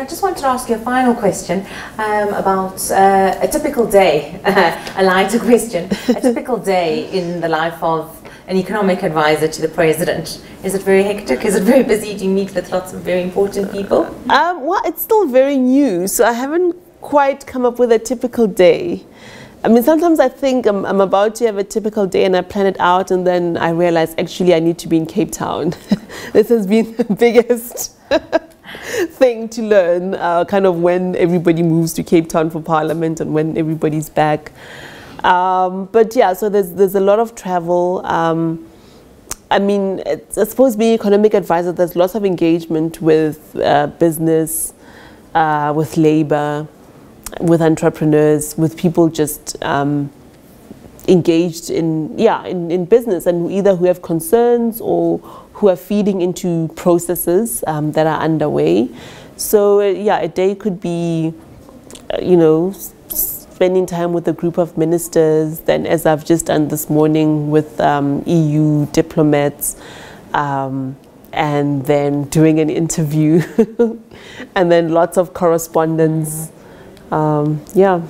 I just wanted to ask you a final question um, about uh, a typical day, a lighter question, a typical day in the life of an economic advisor to the president. Is it very hectic? Is it very busy? Do you meet with lots of very important people? Um, well, it's still very new, so I haven't quite come up with a typical day. I mean, sometimes I think I'm, I'm, about to have a typical day and I plan it out, and then I realize actually I need to be in Cape Town. this has been the biggest thing to learn, uh, kind of when everybody moves to Cape Town for Parliament and when everybody's back. Um, but yeah, so there's there's a lot of travel. Um, I mean, I suppose being economic advisor, there's lots of engagement with uh, business, uh, with labor, with entrepreneurs, with people just um, engaged in yeah in, in business and either who have concerns or who are feeding into processes um, that are underway. So uh, yeah, a day could be, uh, you know, spending time with a group of ministers. Then, as I've just done this morning with um, EU diplomats. Um, and then doing an interview, and then lots of correspondence. Um, yeah.